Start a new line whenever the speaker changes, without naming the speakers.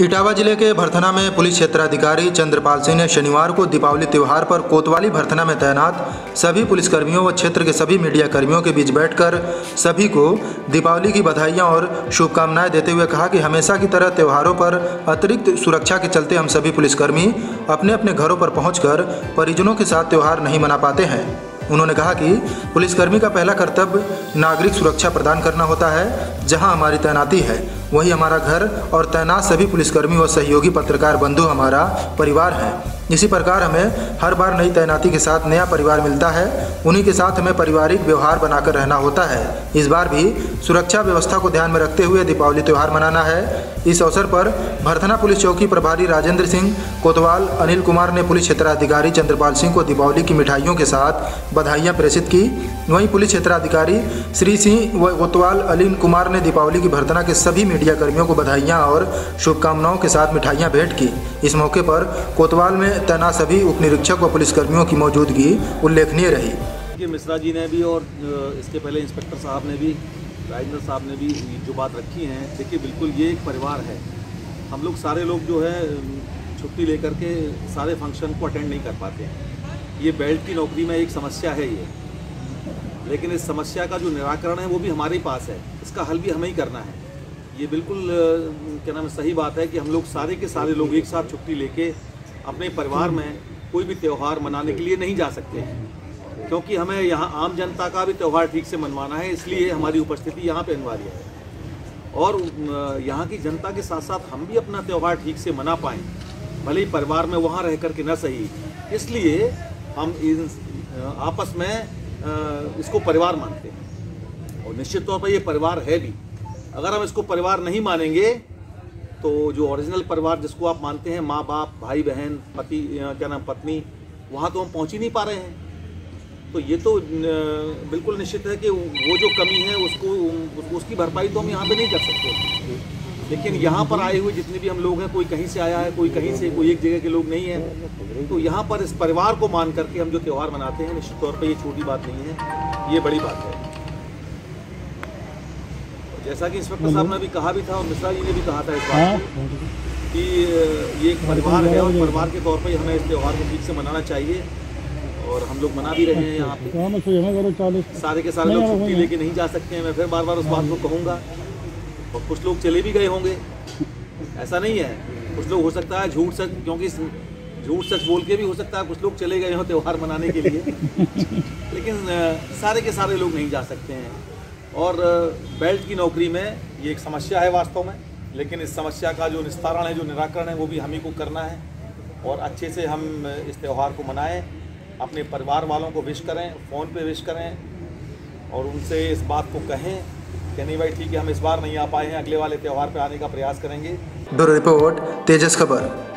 इटावा ज़िले के भरथना में पुलिस क्षेत्राधिकारी चंद्रपाल सिंह ने शनिवार को दीपावली त्यौहार पर कोतवाली भरथना में तैनात सभी पुलिसकर्मियों व क्षेत्र के सभी मीडिया कर्मियों के बीच बैठकर सभी को दीपावली की बधाइयाँ और शुभकामनाएँ देते हुए कहा कि हमेशा की तरह त्यौहारों पर अतिरिक्त सुरक्षा के चलते हम सभी पुलिसकर्मी अपने अपने घरों पर पहुंचकर परिजनों के साथ त्यौहार नहीं मना पाते हैं। उन्होंने कहा कि पुलिसकर्मी का पहला कर्तव्य नागरिक सुरक्षा प्रदान करना होता है, जहाँ हमारी तैनाती है। वही हमारा घर और तैनात सभी पुलिसकर्मी व सहयोगी पत्रकार बंधु हमारा परिवार है। इसी प्रकार हमें हर बार नई तैनाती के साथ नया परिवार मिलता है। उन्हीं के साथ हमें पारिवारिक व्यवहार बनाकर रहना होता है। इस बार भी सुरक्षा व्यवस्था को ध्यान में रखते हुए दीपावली त्यौहार मनाना है। इस अवसर पर भरथना पुलिस चौकी प्रभारी राजेंद्र सिंह कोतवाल, अनिल कुमार ने पुलिस क्षेत्राधिकारी चंद्रपाल सिंह को दीपावली की मिठाइयों के साथ बधाइयाँ प्रेषित की। वहीं पुलिस क्षेत्राधिकारी श्री सिंह व कोतवाल, अनिल कुमार ने दीपावली की भरथना के सभी मीडिया कर्मियों को बधाइयाँ और शुभकामनाओं के साथ मिठाइयाँ भेंट की। इस मौके पर कोतवाल में तैनात सभी उप निरीक्षक व पुलिसकर्मियों की मौजूदगी उल्लेखनीय रही।
मिश्रा जी ने भी और इसके पहले इंस्पेक्टर साहब ने भी, राजेंद्र साहब ने भी जो बात रखी है, देखिए बिल्कुल ये एक परिवार है। हम लोग सारे लोग जो है छुट्टी लेकर के सारे फ़ंक्शन को अटेंड नहीं कर पाते हैं। ये बेल्ट की नौकरी में एक समस्या है ये। लेकिन इस समस्या का जो निराकरण है, वो भी हमारे पास है। इसका हल भी हमें ही करना है। ये बिल्कुल क्या नाम है, सही बात है कि हम लोग सारे के सारे लोग एक साथ छुट्टी लेके अपने परिवार में कोई भी त्यौहार मनाने के लिए नहीं जा सकते हैं। क्योंकि हमें यहाँ आम जनता का भी त्यौहार ठीक से मनवाना है, इसलिए हमारी उपस्थिति यहाँ पे अनिवार्य है। और यहाँ की जनता के साथ साथ हम भी अपना त्यौहार ठीक से मना पाएँ, भले ही परिवार में वहाँ रह कर के न सही। इसलिए हम इन आपस में इसको परिवार मानते हैं। और निश्चित तौर पर ये परिवार है भी। अगर हम इसको परिवार नहीं मानेंगे तो जो ओरिजिनल परिवार जिसको आप मानते हैं, माँ बाप, भाई बहन, पति क्या नाम, पत्नी, वहाँ तो हम पहुँच ही नहीं पा रहे हैं। तो ये तो बिल्कुल निश्चित है कि वो जो कमी है, उसको, उसकी भरपाई तो हम यहाँ पे नहीं कर सकते। लेकिन यहाँ पर आए हुए जितने भी हम लोग हैं, कोई कहीं से आया है, कोई कहीं से, कोई एक जगह के लोग नहीं है। तो यहाँ पर इस परिवार को मान करके हम जो त्यौहार मनाते हैं, निश्चित तौर पर ये छोटी बात नहीं है, ये बड़ी बात है। जैसा कि इंस्पेक्टर साहब ने भी कहा भी था और मिश्रा जी ने भी कहा था इस बात हाँ। कि ये एक परिवार है और परिवार के तौर पर हमें इस त्यौहार को ठीक से मनाना चाहिए और हम लोग मना भी रहे हैं यहाँ पे। सारे? के सारे लोग छुट्टी लेके नहीं जा सकते हैं। मैं फिर बार बार उस बात को कहूँगा। और कुछ लोग चले भी गए होंगे। ऐसा नहीं है। कुछ लोग हो सकता है झूठ सच क्योंकि झूठ सच बोल के भी हो सकता है कुछ लोग चले गए हों त्यौहार मनाने के लिए। लेकिन सारे के सारे लोग नहीं जा सकते हैं। और बेल्ट की नौकरी में ये एक समस्या है वास्तव में, लेकिन इस समस्या का जो निस्तारण है, जो निराकरण है, वो भी हम ही को करना है और अच्छे से हम इस त्यौहार को मनाएँ, अपने परिवार वालों को विश करें, फ़ोन पे विश करें और उनसे इस बात को कहें कि नहीं भाई, ठीक है, हम इस बार नहीं आ पाए हैं, अगले वाले त्यौहार पर आने का प्रयास करेंगे।
ब्यूरो रिपोर्ट, तेजस खबर।